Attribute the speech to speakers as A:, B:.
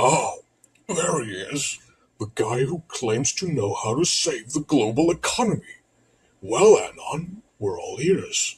A: Oh, there he is. The guy who claims to know how to save the global economy. Well, Anon, we're all ears.